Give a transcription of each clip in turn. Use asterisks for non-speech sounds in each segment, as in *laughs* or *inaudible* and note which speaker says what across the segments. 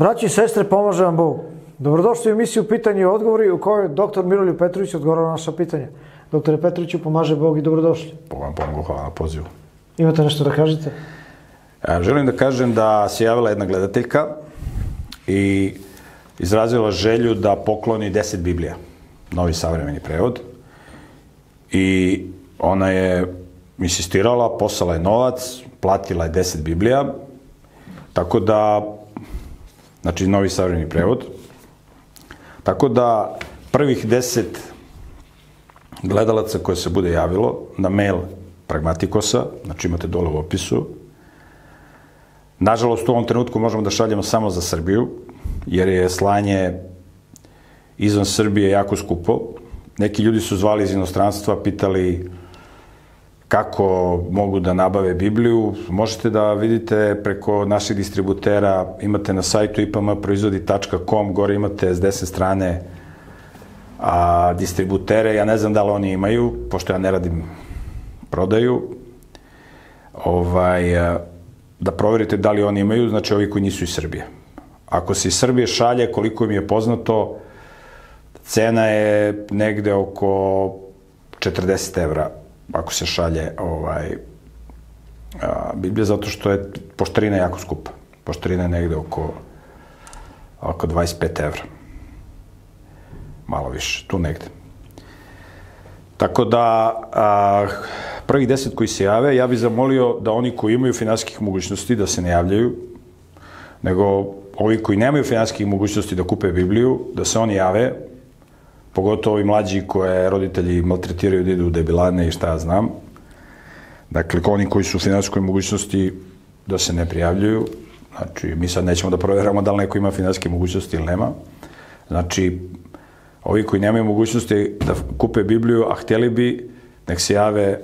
Speaker 1: Braći i sestre, pomaže vam Bog. Dobrodošli u emisiju Pitanje i odgovori u kojoj dr. Mirolju Petrović odgovara na naša pitanja. Doktore Petroviću, pomaže Bog i dobrodošli.
Speaker 2: Bog vam pomogu, hvala na pozivu.
Speaker 1: Imate nešto da kažete?
Speaker 2: E, Želim da kažem da se javila jedna gledateljka i izrazila želju da pokloni 10 Biblija, novi savremeni prevod. I ona je insistirala, poslala je novac, platila je 10 Biblija, tako da, znači novi savremeni prevod, tako da prvih 10 gledalaca koje se bude javilo na mail Pragmatikosa, znači imate dole u opisu. Nažalost, u ovom trenutku možemo da šaljemo samo za Srbiju, jer je slanje izvan Srbije jako skupo. Neki ljudi su zvali iz inostranstva, pitali kako mogu da nabave Bibliju. Možete da vidite preko naših distributera, imate na sajtu ipmproizvodi.com, gore imate s desne strane a, distributere, ja ne znam da li oni imaju, pošto ja ne radim prodaju, ovaj, da proverite da li oni imaju, znači ovi koji nisu iz Srbije. Ako se iz Srbije šalje, koliko mi je poznato, cena je negde oko 40 evra ako se šalje ovaj, a, Biblija, zato što je poštarina jako skupa. Poštarina je negde oko, oko 25 evra. Malo više, tu negde. Tako da, a, prvih deset koji se jave, ja bih zamolio da oni koji imaju finansijskih mogućnosti da se ne javljaju, nego ovi koji nemaju finansijskih mogućnosti da kupe Bibliju, da se oni jave, pogotovo ovi mlađi koje roditelji maltretiraju da idu u debilane i šta ja znam. Dakle, oni koji su u finansijskoj mogućnosti da se ne prijavljuju, znači mi sad nećemo da proveramo da li neko ima finansijske mogućnosti ili nema. Znači, ovi koji nemaju mogućnosti da kupe Bibliju, a htjeli bi, nek se jave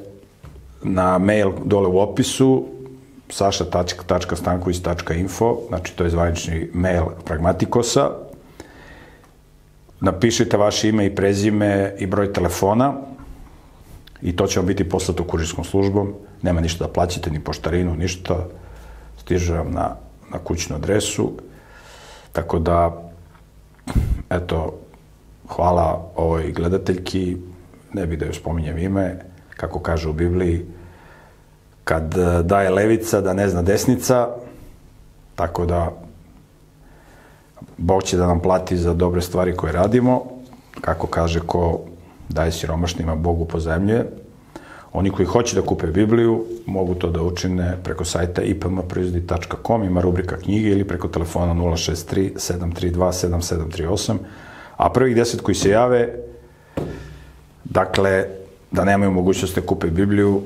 Speaker 2: na mail dole u opisu saša.stanković.info, znači to je zvanični mail Pragmatikosa, napišite vaše ime i prezime i broj telefona i to će vam biti poslato kurirskom službom. Nema ništa da plaćate, ni poštarinu, ništa. Stiže vam na, na kućnu adresu. Tako da, eto, hvala ovoj gledateljki, ne bih da joj spominjem ime, kako kaže u Bibliji, kad daje levica da ne zna desnica, tako da Bog će da nam plati za dobre stvari koje radimo, kako kaže ko daje siromašnima, Bogu pozemljuje. Oni koji hoće da kupe Bibliju, mogu to da učine preko sajta ipmproizvodi.com, ima rubrika knjige ili preko telefona 063 732 7738, a prvih deset koji se jave, dakle, da nemaju mogućnost da kupe Bibliju,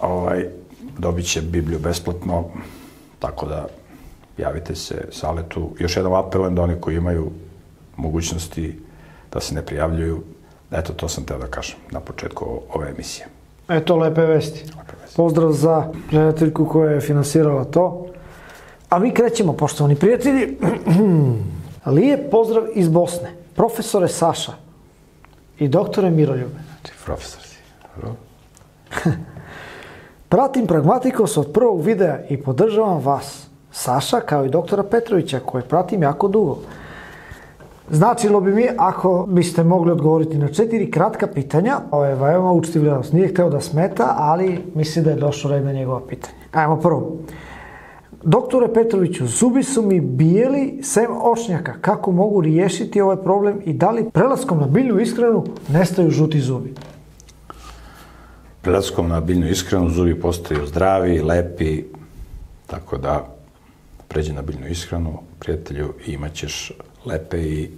Speaker 2: ovaj, dobit će Bibliju besplatno, tako da javite se Saletu. Još jednom apelujem da oni koji imaju mogućnosti da se ne prijavljuju, eto to sam teo da kažem na početku ove emisije.
Speaker 1: Eto, lepe vesti.
Speaker 2: Lepe vesti.
Speaker 1: Pozdrav za gledateljku koja je finansirala to. A mi krećemo, poštovani prijatelji. *clears throat* Lijep pozdrav iz Bosne. Profesore Saša i doktore Miroljube.
Speaker 2: Znači, profesor si. *laughs*
Speaker 1: Pratim Pragmatikos od prvog videa i podržavam vas, Saša, kao i doktora Petrovića, koje pratim jako dugo. Značilo bi mi, ako biste mogli odgovoriti na četiri kratka pitanja, ovo je veoma učtiv gledalac, nije hteo da smeta, ali misli da je došlo red na njegova pitanja. Ajmo prvo. Doktore Petroviću, zubi su mi bijeli sem očnjaka. Kako mogu riješiti ovaj problem i da li prelaskom na biljnu ishranu nestaju žuti zubi?
Speaker 2: Prelaskom na biljnu ishranu zubi postaju zdravi, lepi, tako da pređi na biljnu ishranu, prijatelju, i imat ćeš lepe i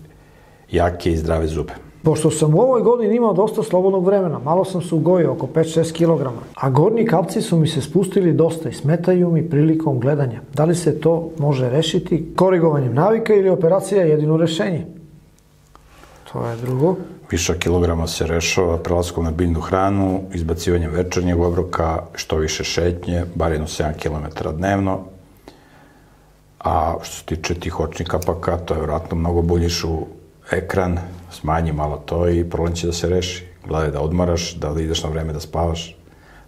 Speaker 2: jake i zdrave zube.
Speaker 1: Pošto sam u ovoj godini imao dosta slobodnog vremena, malo sam se ugojio, oko 5-6 kg, a gornji kapci su mi se spustili dosta i smetaju mi prilikom gledanja. Da li se to može rešiti korigovanjem navika ili operacija je jedino rešenje? To je drugo.
Speaker 2: Viša kilograma se rešava prelaskom na biljnu hranu, izbacivanjem večernjeg obroka, što više šetnje, bar jedno 7 km dnevno. A što se tiče tih očnih kapaka, to je vjerojatno mnogo boljiš u ekran, smanji malo to i problem će da se reši. Gledaj da odmaraš, da ideš na vreme da spavaš.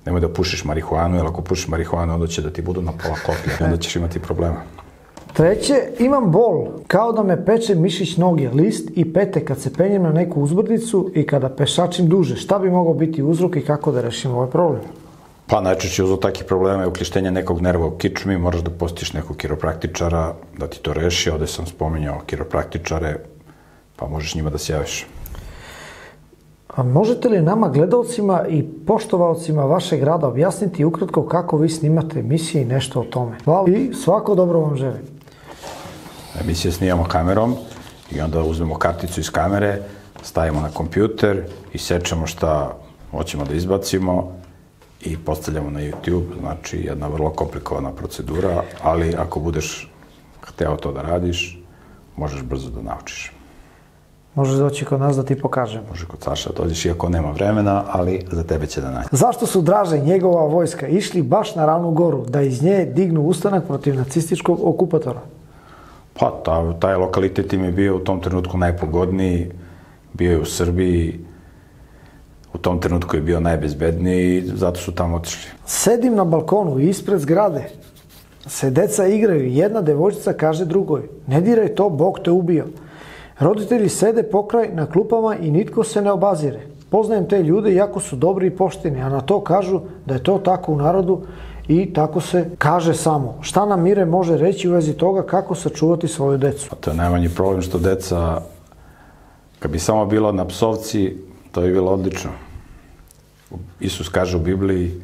Speaker 2: Nemoj da pušiš marihuanu, jer ako pušiš marihuanu, onda će da ti budu na pola koplja. Onda ćeš imati problema.
Speaker 1: Treće, imam bol, kao da me peče mišić noge, list i pete kad se penjem na neku uzbrdicu i kada pešačim duže. Šta bi mogao biti uzrok i kako da rešim ovaj problem?
Speaker 2: Pa najčešće uzrok takih problema je uklištenje nekog nerva u kičmi, moraš da postiš nekog kiropraktičara da ti to reši. Ovde sam spominjao kiropraktičare, pa možeš njima da se javiš.
Speaker 1: A možete li nama, gledalcima i poštovalcima vašeg rada objasniti ukratko kako vi snimate emisije i nešto o tome? Hvala i svako dobro vam želim.
Speaker 2: Emisije snimamo kamerom i onda uzmemo karticu iz kamere, stavimo na kompjuter i sečemo šta hoćemo da izbacimo i postavljamo na YouTube, znači jedna vrlo komplikovana procedura, ali ako budeš hteo to da radiš, možeš brzo da naučiš.
Speaker 1: Možeš doći kod nas da ti pokažem.
Speaker 2: Može kod Saša da dođeš iako nema vremena, ali za tebe će da nađe.
Speaker 1: Zašto su Draže i njegova vojska išli baš na ravnu goru, da iz nje dignu ustanak protiv nacističkog okupatora?
Speaker 2: Pa, ta, taj lokalitet im je bio u tom trenutku najpogodniji, bio je u Srbiji, u tom trenutku je bio najbezbedniji i zato su tamo otišli.
Speaker 1: Sedim na balkonu ispred zgrade. Se deca igraju, jedna devojčica kaže drugoj, ne diraj to, Bog te ubio. Roditelji sede pokraj na klupama i nitko se ne obazire. Poznajem te ljude jako su dobri i pošteni, a na to kažu da je to tako u narodu i tako se kaže samo. Šta nam Mire može reći u vezi toga kako sačuvati svoju decu?
Speaker 2: A to je najmanji problem što deca, kad bi samo bilo na psovci, to bi bilo odlično. Isus kaže u Bibliji,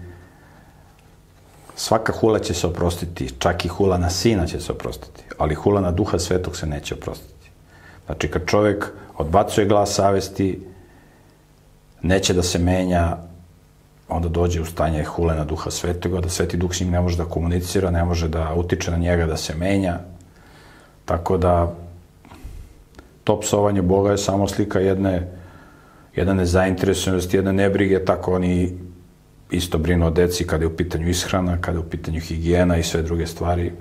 Speaker 2: svaka hula će se oprostiti, čak i hula na sina će se oprostiti, ali hula na duha svetog se neće oprostiti. Znači, kad čovek odbacuje glas savesti, neće da se menja, onda dođe u stanje hulena duha svetog, da sveti duh s njim ne može da komunicira, ne može da utiče na njega da se menja. Tako da, to psovanje Boga je samo slika jedne, jedne nezainteresovanosti, jedne nebrige, tako oni isto brinu o deci kada je u pitanju ishrana, kada je u pitanju higijena i sve druge stvari.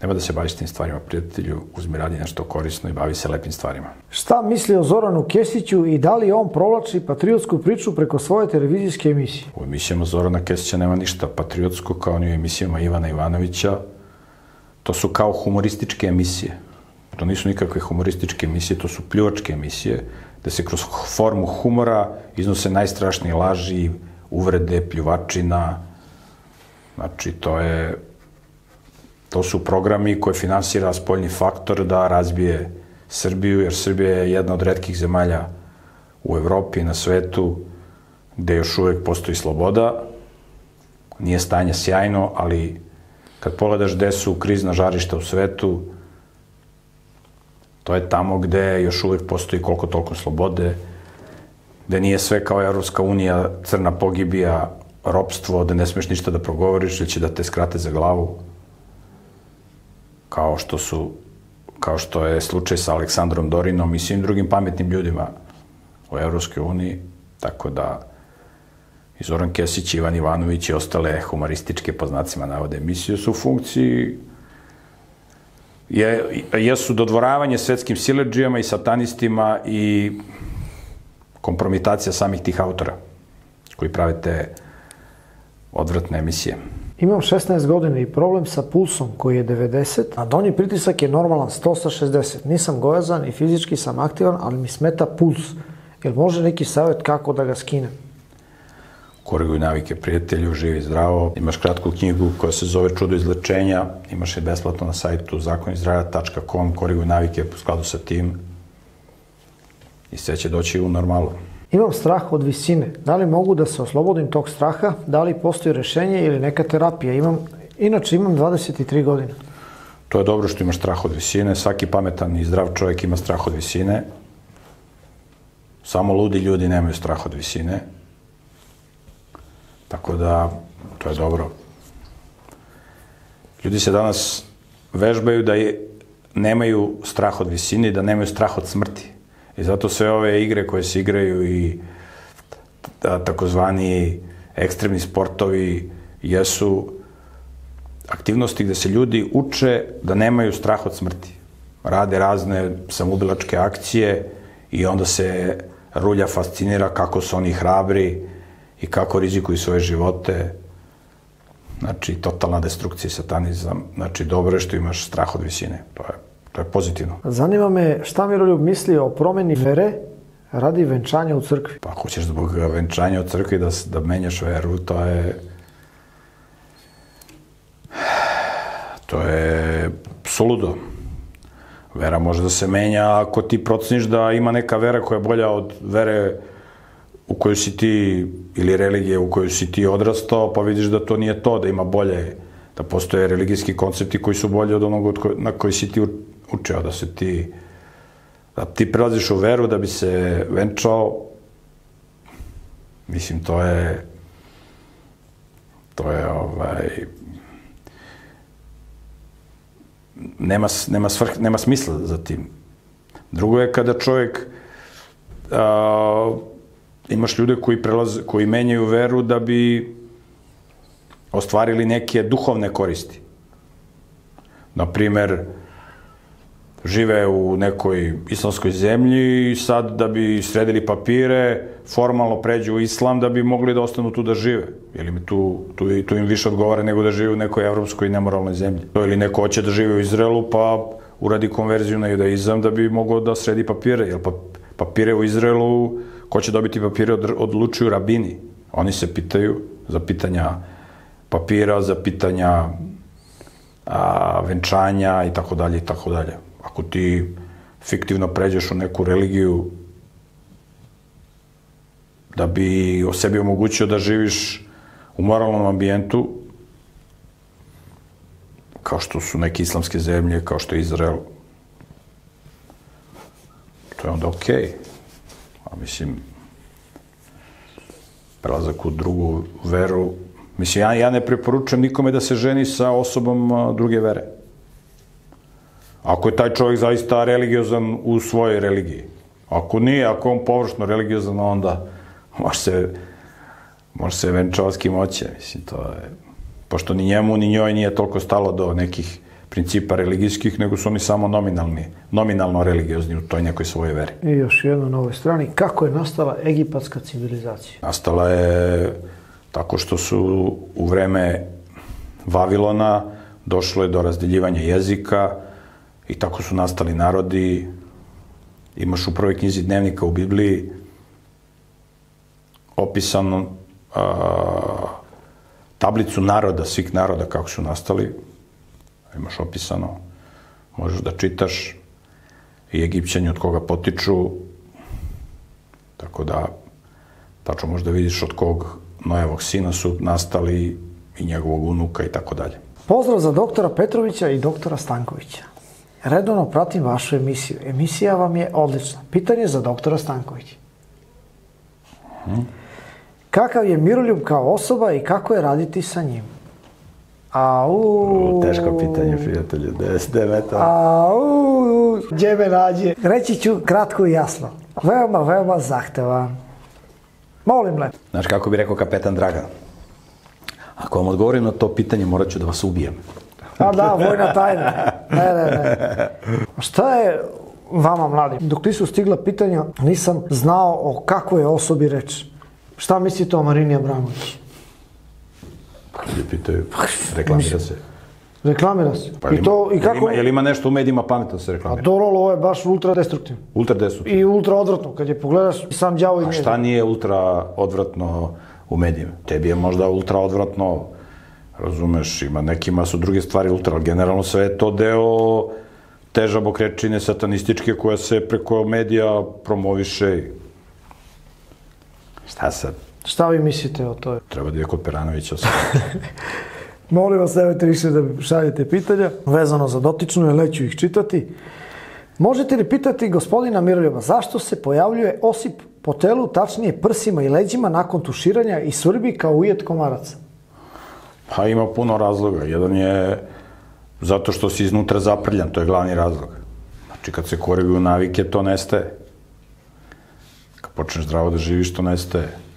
Speaker 2: Nema da se baviš tim stvarima, prijatelju, uzmi radi nešto korisno i bavi se lepim stvarima.
Speaker 1: Šta misli o Zoranu Kesiću i da li on provlači patriotsku priču preko svoje televizijske emisije?
Speaker 2: U emisijama Zorana Kesića nema ništa patriotsko, kao ni u emisijama Ivana Ivanovića. To su kao humorističke emisije. To nisu nikakve humorističke emisije, to su pljuvačke emisije, gde se kroz formu humora iznose najstrašnije laži, uvrede, pljuvačina. Znači, to je To su programi koje finansira spoljni faktor da razbije Srbiju, jer Srbija je jedna od redkih zemalja u Evropi i na svetu gde još uvek postoji sloboda. Nije stanje sjajno, ali kad pogledaš gde su krizna žarišta u svetu, to je tamo gde još uvek postoji koliko toliko slobode, gde nije sve kao Evropska unija, crna pogibija, ropstvo, da ne smeš ništa da progovoriš ili će da te skrate za glavu kao što su kao što je slučaj sa Aleksandrom Dorinom i svim drugim pametnim ljudima u Evropskoj uniji, tako da i Zoran Kesić, Ivan Ivanović i ostale humorističke poznacima navode emisije su u funkciji je, jesu dodvoravanje svetskim sileđijama i satanistima i kompromitacija samih tih autora koji prave te odvratne emisije.
Speaker 1: Imam 16 godina i problem sa pulsom koji je 90, a donji pritisak je normalan 100 sa 60. Nisam gojazan i fizički sam aktivan, ali mi smeta puls. Jel može neki savjet kako da ga skinem?
Speaker 2: Koriguj navike prijatelju, živi zdravo. Imaš kratku knjigu koja se zove Čudo izlečenja, imaš je besplatno na sajtu zakonizdravlja.com, koriguj navike u skladu sa tim i sve će doći u normalu.
Speaker 1: Imam strah od visine. Da li mogu da se oslobodim tog straha? Da li postoji rešenje ili neka terapija? Imam, inače imam 23 godine.
Speaker 2: To je dobro što imaš strah od visine. Svaki pametan i zdrav čovjek ima strah od visine. Samo ludi ljudi nemaju strah od visine. Tako da, to je dobro. Ljudi se danas vežbaju da je, nemaju strah od visine i da nemaju strah od smrti. I zato sve ove igre koje se igraju i takozvani ekstremni sportovi jesu aktivnosti gde se ljudi uče da nemaju strah od smrti. Rade razne samubilačke akcije i onda se rulja fascinira kako su oni hrabri i kako rizikuju svoje živote. Znači, totalna destrukcija i satanizam. Znači, dobro je što imaš strah od visine. To je, to je pozitivno.
Speaker 1: Zanima me šta Miroljub misli o promeni vere radi venčanja u crkvi.
Speaker 2: Pa ako hoćeš zbog venčanja u crkvi da, da menjaš veru, to je... To je suludo. Vera može da se menja ako ti proceniš da ima neka vera koja je bolja od vere u kojoj si ti, ili religije u kojoj si ti odrastao, pa vidiš da to nije to, da ima bolje, da postoje religijski koncepti koji su bolji od onog na koji si ti učeo, da se ti, da ti prelaziš u veru da bi se venčao, mislim, to je, to je, ovaj, nema, nema, svrh, nema smisla za tim. Drugo je kada čovjek a, imaš ljude koji prelaze, koji menjaju veru da bi ostvarili neke duhovne koristi. Na primer, žive u nekoj islamskoj zemlji i sad da bi sredili papire, formalno pređu u islam da bi mogli da ostanu tu da žive. Ili mi tu, tu, tu im više odgovara nego da žive u nekoj evropskoj nemoralnoj zemlji. Ili neko hoće da žive u Izraelu pa uradi konverziju na judaizam da bi mogao da sredi papire. Jer pa, papire u Izraelu, ko će dobiti papire, od, odlučuju rabini. Oni se pitaju za pitanja papira, za pitanja a, venčanja i tako dalje i tako dalje. Ako ti fiktivno pređeš u neku religiju da bi o sebi omogućio da živiš u moralnom ambijentu, kao što su neke islamske zemlje, kao što je Izrael, to je onda okej. Okay. A mislim, prelazak u drugu veru, mislim, ja, ja ne preporučujem nikome da se ženi sa osobom druge vere. Ako je taj čovjek zaista religiozan u svojoj religiji. Ako nije, ako on površno religiozan, onda može se, može se kim hoće. Mislim, to je... Pošto ni njemu, ni njoj nije toliko stalo do nekih principa religijskih, nego su oni samo nominalni, nominalno religiozni u toj nekoj svojoj veri.
Speaker 1: I još jedno na ovoj strani. Kako je nastala egipatska civilizacija?
Speaker 2: Nastala je tako što su u vreme Vavilona došlo je do razdeljivanja jezika i tako su nastali narodi. Imaš u prvoj knjizi dnevnika u Bibliji opisano a, tablicu naroda, svih naroda kako su nastali. Imaš opisano, možeš da čitaš i Egipćani od koga potiču, tako da tačno možda vidiš od kog Nojevog sina su nastali i njegovog unuka i tako dalje.
Speaker 1: Pozdrav za doktora Petrovića i doktora Stankovića. Redovno pratim vašu emisiju. Emisija vam je odlična. Pitanje za doktora Stankovića. Kakav je Miroljub kao osoba i kako je raditi sa njim? Au,
Speaker 2: Teško pitanje, prijatelju, 99 metara.
Speaker 1: Au, gdje me nađe? Reći ću kratko i jasno. Veoma, veoma zahtevan. Molim lepo.
Speaker 2: Znaš kako bi rekao kapetan Dragan? Ako vam odgovorim na to pitanje, morat ću da vas ubijem.
Speaker 1: A da, vojna tajna. Ne, ne, ne. Šta je vama mladim? Dok nisu stigla pitanja, nisam znao o kakvoj osobi reč. Šta mislite o Marini Abramović?
Speaker 2: Ljudi pitaju, reklamira se.
Speaker 1: Reklamira se.
Speaker 2: Pa
Speaker 1: I to, i
Speaker 2: Jel
Speaker 1: kako...
Speaker 2: ima, jel ima nešto u medijima pametno da se
Speaker 1: A
Speaker 2: reklamira?
Speaker 1: to rolo, ovo je baš ultra destruktivno.
Speaker 2: Ultra desu.
Speaker 1: I ultra odvratno. Kad je pogledaš, sam đavo i
Speaker 2: A
Speaker 1: njega.
Speaker 2: šta nije ultra odvratno u medijima? Tebi je možda ultra odvratno, razumeš, ima nekima su druge stvari ultra, ali generalno sve je to deo teža bokrečine satanističke koja se preko medija promoviše. Šta sad?
Speaker 1: Šta vi mislite o toj?
Speaker 2: Treba da je kod Peranovića. *laughs*
Speaker 1: Molim vas, nemojte više da šaljete pitanja vezano za dotičnu, jer neću ih čitati. Možete li pitati gospodina Miroljuba zašto se pojavljuje osip po telu, tačnije prsima i leđima nakon tuširanja i svrbi kao ujet komaraca?
Speaker 2: Pa ima puno razloga. Jedan je zato što si iznutra zaprljan, to je glavni razlog. Znači kad se koriguju navike, to nestaje. Kad počneš zdravo da živiš, to nestaje.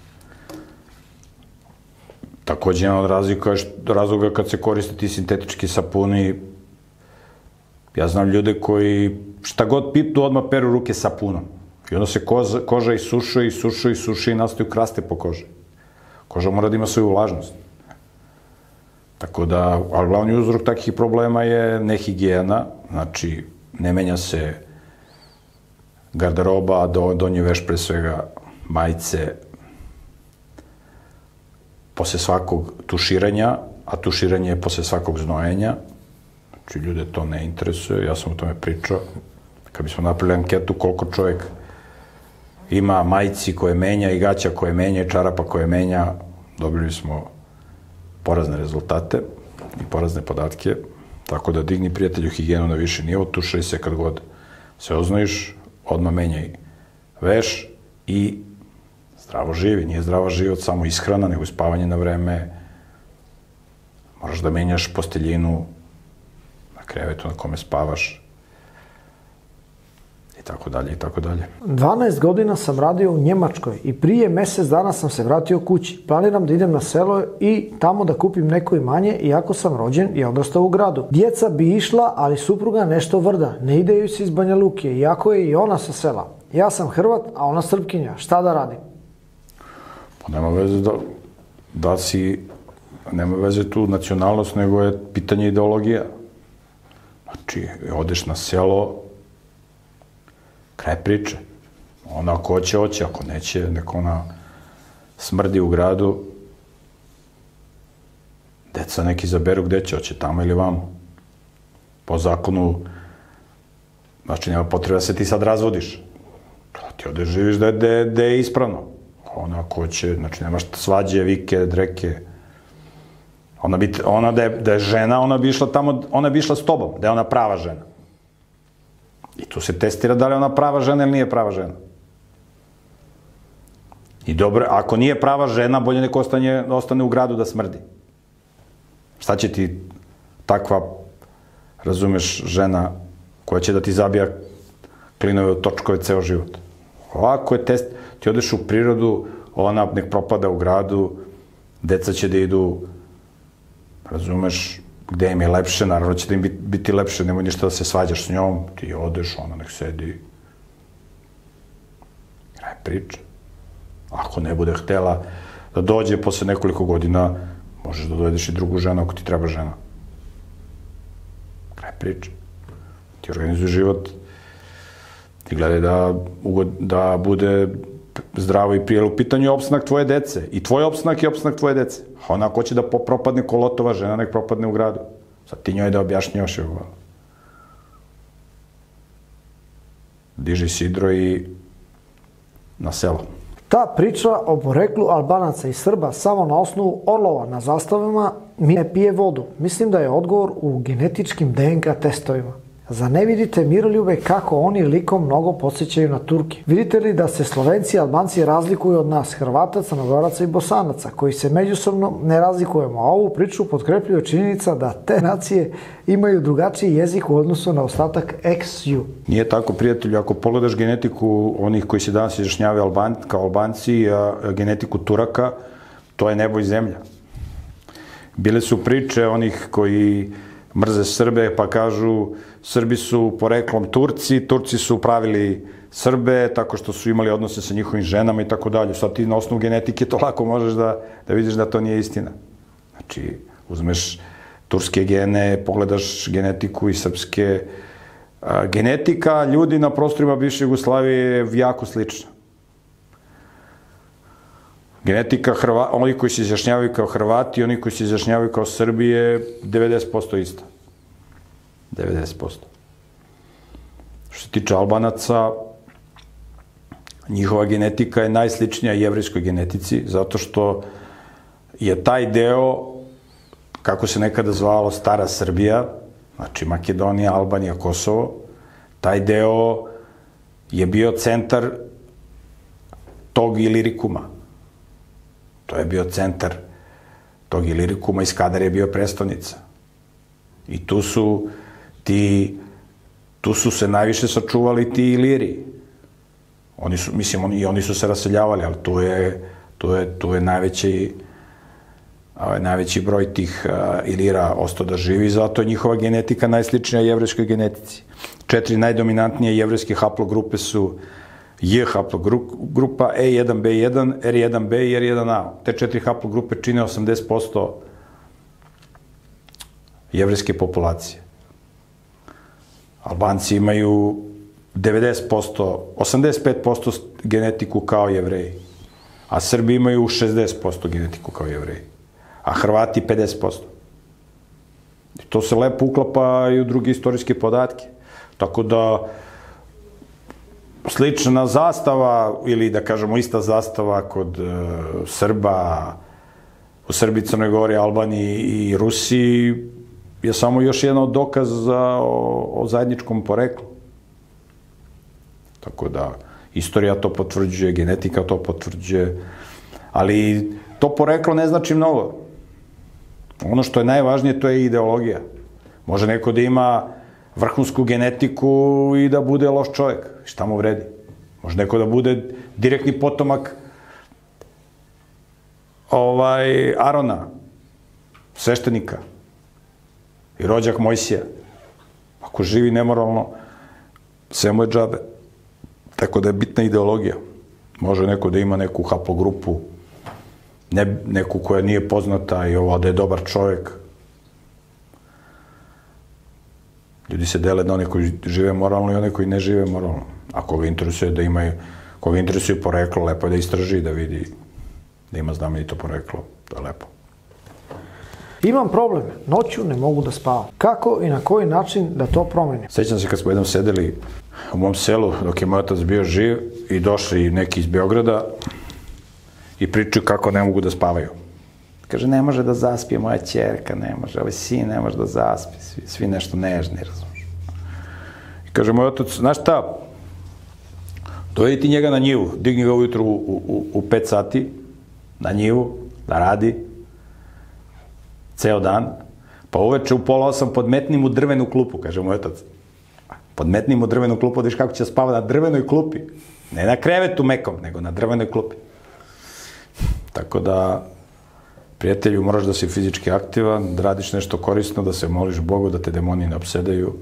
Speaker 2: Takođe, jedan od razlika razloga kad se koriste ti sintetički sapuni, ja znam ljude koji šta god pipnu, odmah peru ruke sapunom. I onda se koza, koža isušuje, isušuje, isušuje i nastaju kraste po koži. Koža mora da ima svoju vlažnost. Tako da, ali glavni uzrok takih problema je nehigijena, znači ne menja se garderoba, do, donji veš pre svega majice, posle svakog tuširanja, a tuširanje je posle svakog znojenja, znači ljude to ne interesuje, ja sam o tome pričao, kad bismo napravili anketu koliko čovjek ima majici koje menja i gaća koje menja i čarapa koje menja, dobili smo porazne rezultate i porazne podatke, tako da digni prijatelju higijenu na više nivo, tušaj se kad god se oznojiš, odmah menjaj veš i zdravo živi. Nije zdravo život samo ishrana, nego spavanje na vreme. Moraš da menjaš posteljinu na krevetu na kome spavaš i tako dalje i tako dalje.
Speaker 1: 12 godina sam radio u Njemačkoj i prije mesec dana sam se vratio kući. Planiram da idem na selo i tamo da kupim neko imanje, iako sam rođen i odrastao u gradu. Djeca bi išla, ali supruga nešto vrda. Ne ide se iz Banja Luke, iako je i ona sa sela. Ja sam Hrvat, a ona Srpkinja. Šta da radim?
Speaker 2: Pa nema veze da, da si, nema veze tu nacionalnost, nego je pitanje ideologija. Znači, odeš na selo, kraj priče. Ona ako hoće, hoće, ako neće, neko ona smrdi u gradu, deca neki zaberu gde će, hoće tamo ili vamo. Po zakonu, znači nema potrebe da se ti sad razvodiš. Da ti odeš živiš da je, da je ispravno. Ona ako hoće, znači nemaš svađe, vike, dreke. Ona, bi, ona da, je, da je žena, ona bi išla tamo, ona bi išla s tobom, da je ona prava žena. I tu se testira da li je ona prava žena ili nije prava žena. I dobro, ako nije prava žena, bolje neko ostane, ostane u gradu da smrdi. Šta će ti takva, razumeš, žena koja će da ti zabija klinove od točkove ceo život? Ovako je test, ti odeš u prirodu, ona nek propada u gradu, deca će da idu, razumeš, gde im je lepše, naravno će da im biti lepše, nemoj ništa da se svađaš s njom, ti odeš, ona nek sedi. Kraj priče. Ako ne bude htela da dođe posle nekoliko godina, možeš da dovedeš i drugu ženu ako ti treba žena. Kraj priče. Ti organizuj život, ti gledaj da, da bude zdravo i prijelo. U pitanju je opstanak tvoje dece. I tvoj opstanak je opstanak tvoje dece. A ona ko će da propadne kolotova žena, nek propadne u gradu. Sad ti njoj da objašnjavaš je ovo. Diži sidro i na selo.
Speaker 1: Ta priča o poreklu Albanaca i Srba samo na osnovu orlova na zastavama mi ne pije vodu. Mislim da je odgovor u genetičkim DNK testovima. Za ne vidite miroljube kako oni likom mnogo podsjećaju na Turke? Vidite li da se Slovenci i Albanci razlikuju od nas, Hrvata, Crnogoraca i Bosanaca, koji se međusobno ne razlikujemo, a ovu priču potkrepljuje činjenica da te nacije imaju drugačiji jezik u odnosu na ostatak XU.
Speaker 2: Nije tako, prijatelju, ako pogledaš genetiku onih koji se danas izrašnjavaju Alban, kao Albanci, a genetiku Turaka, to je nebo i zemlja. Bile su priče onih koji mrze Srbe, pa kažu Srbi su poreklom Turci, Turci su pravili Srbe tako što su imali odnose sa njihovim ženama i tako dalje. Sad ti na osnovu genetike to lako možeš da, da vidiš da to nije istina. Znači, uzmeš turske gene, pogledaš genetiku i srpske. A, genetika ljudi na prostorima bivše Jugoslavije je jako slična. Genetika Hrva, oni koji se izjašnjavaju kao Hrvati, oni koji se izjašnjavaju kao Srbi je 90% ista. 90%. Što se tiče Albanaca, njihova genetika je najsličnija jevrijskoj genetici, zato što je taj deo, kako se nekada zvalo Stara Srbija, znači Makedonija, Albanija, Kosovo, taj deo je bio centar tog Ilirikuma. To je bio centar tog Ilirikuma i Skadar je bio prestonica. I tu su ti, tu su se najviše sačuvali ti Iliri. Oni su, mislim, oni, i oni su se raseljavali, ali tu je, tu je, tu je najveći, ovaj, najveći broj tih uh, Ilira ostao da živi, zato je njihova genetika najsličnija jevreskoj genetici. Četiri najdominantnije jevrejske haplogrupe su J haplogrupa, E1B1, R1B i R1A. Te četiri haplogrupe čine 80% jevrijske populacije. Albanci imaju 90%, 85% genetiku kao jevreji, a Srbi imaju 60% genetiku kao jevreji, a Hrvati 50%. I to se lepo uklapa i u druge istorijske podatke. Tako da, slična zastava, ili da kažemo ista zastava kod e, Srba, u Srbiji, Crnoj Gori, Albaniji i Rusiji, je samo još jedan od dokaza o, o zajedničkom poreklu. Tako da, istorija to potvrđuje, genetika to potvrđuje, ali to poreklo ne znači mnogo. Ono što je najvažnije, to je ideologija. Može neko da ima vrhunsku genetiku i da bude loš čovjek. Šta mu vredi? Može neko da bude direktni potomak ovaj, Arona, sveštenika i rođak Mojsija. Ako živi nemoralno, sve mu je džabe. Tako da je bitna ideologija. Može neko da ima neku haplogrupu, ne, neku koja nije poznata i ovo da je dobar čovjek. Ljudi se dele na one koji žive moralno i one koji ne žive moralno. Ako ga interesuje da imaju, koga interesuje poreklo, lepo je da istraži, da vidi da ima znamenito poreklo. To je lepo.
Speaker 1: Imam problem, noću ne mogu da spavam. Kako i na koji način da to promenim?
Speaker 2: Sećam se kad smo jednom sedeli u mom selu dok je moj otac bio živ i došli neki iz Beograda i pričaju kako ne mogu da spavaju. Kaže, ne može da zaspije moja čerka, ne može, ovaj sin ne može da zaspi, svi, svi nešto nežni, razumiješ. I kaže moj otac, znaš šta, dovedi ti njega na njivu, digni ga ujutru u, u, u 5 sati, na njivu, da radi, ceo dan, pa uveče u pola osam podmetnim u drvenu klupu, kaže moj otac. Podmetnim u drvenu klupu, da viš kako će spava na drvenoj klupi. Ne na krevetu mekom, nego na drvenoj klupi. Tako da, prijatelju, moraš da si fizički aktivan, da radiš nešto korisno, da se moliš Bogu, da te demoni ne obsedaju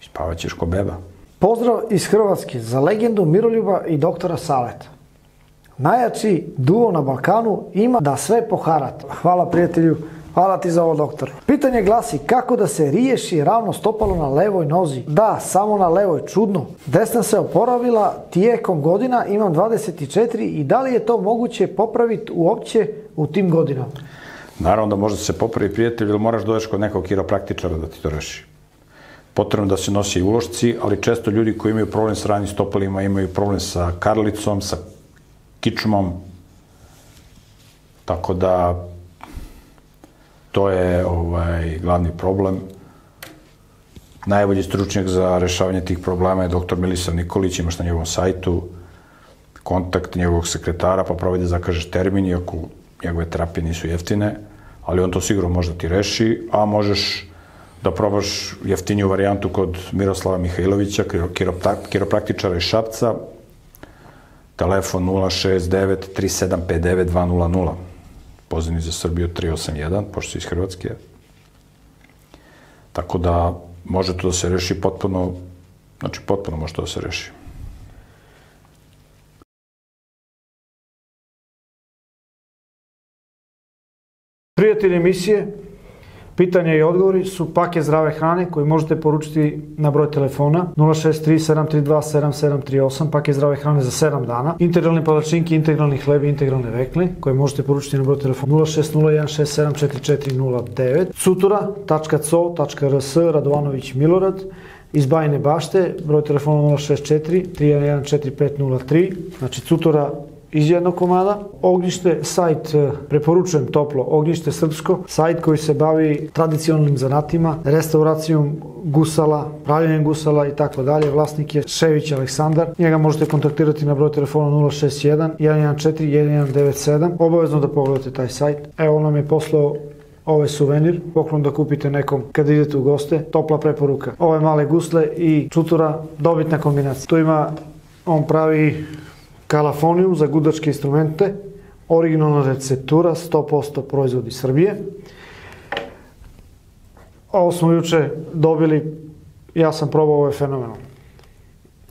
Speaker 2: spavaćeš ko beba.
Speaker 1: Pozdrav iz Hrvatske za legendu Miroljuba i doktora Saleta. Najjači duo na Balkanu ima da sve poharate. Hvala prijatelju, hvala ti za ovo doktor. Pitanje glasi kako da se riješi ravno stopalo na levoj nozi. Da, samo na levoj, čudno. Desna se oporavila tijekom godina, imam 24 i da li je to moguće popraviti uopće u tim godinama?
Speaker 2: Naravno da može da se popravi prijatelj, ili moraš dođeš kod nekog kiropraktičara da ti to reši. Potrebno da se nosi i ulošci, ali često ljudi koji imaju problem sa ranim stopalima imaju problem sa karlicom, sa kičmom, tako da to je ovaj glavni problem. Najbolji stručnjak za rešavanje tih problema je dr. Milisav Nikolić, imaš na njegovom sajtu kontakt njegovog sekretara, pa probaj da zakažeš termin, iako njegove terapije nisu jeftine, ali on to sigurno može da ti reši, a možeš da probaš jeftiniju varijantu kod Miroslava Mihajlovića, kiropraktičara iz Šapca, telefon 069 3759 200, pozivni za Srbiju 381, pošto su iz Hrvatske. Tako da može to da se reši potpuno, znači potpuno može to da se reši.
Speaker 1: Prijatelji emisije, Pitanja i odgovori su paket zdrave hrane koji možete poručiti na broj telefona 063-732-7738, paket zdrave hrane za 7 dana, integralni palačinki, integralni hleb i integralne vekle koje možete poručiti na broj telefona 0601674409, sutura.co.rs Radovanović Milorad, iz Bajne bašte, broj telefona 064 311 4503, znači Cutora iz jednog komada. Ognjište, sajt, e, preporučujem toplo, Ognjište Srpsko, sajt koji se bavi tradicionalnim zanatima, restauracijom gusala, pravljenjem gusala i tako dalje. Vlasnik je Šević Aleksandar. Njega možete kontaktirati na broj telefona 061 114 1197. Obavezno da pogledate taj sajt. Evo nam je poslao ovaj suvenir, poklon da kupite nekom kad idete u goste, topla preporuka. Ove male gusle i čutura, dobitna kombinacija. Tu ima, on pravi kalafoniju za gudačke instrumente, originalna receptura, 100% proizvodi Srbije. Ovo smo juče dobili, ja sam probao, ovo je fenomenalno.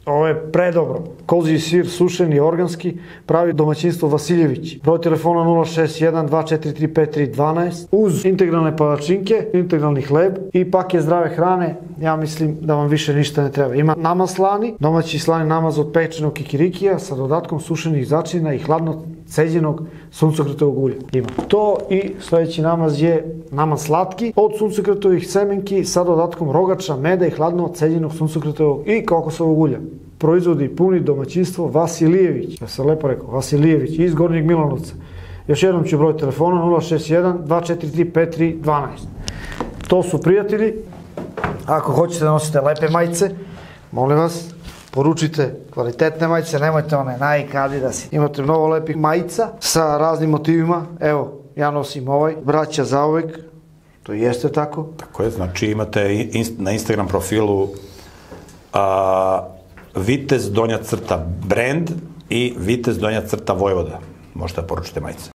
Speaker 1: Ovo je predobro. Kozi sir, sušeni, organski, pravi domaćinstvo Vasiljević. Broj telefona 061 243 5312 uz integralne palačinke, integralni hleb i paket zdrave hrane. Ja mislim da vam više ništa ne treba. Ima namaz slani, domaći slani namaz od pečenog kikirikija sa dodatkom sušenih začina i hladno ceđenog suncokretovog ulja. Ima to i sledeći namaz je namaz slatki od suncokretovih semenki sa dodatkom rogača, meda i hladno ceđenog suncokretovog i kokosovog ulja. Proizvodi puni domaćinstvo Vasilijević. Ja sam lepo rekao, Vasilijević iz Gornjeg Milanovca. Još jednom ću broj telefona 061 243 5312. To su prijatelji. Ako hoćete da nosite lepe majice, molim vas, poručite kvalitetne majice, nemojte one Nike, Adidas. Imate mnogo lepih majica sa raznim motivima. Evo, ja nosim ovaj, braća zauvek, to jeste tako.
Speaker 2: Tako je, znači imate na Instagram profilu a, Vitez donja crta brand i Vitez donja crta Vojvoda. Možete da poručite majice.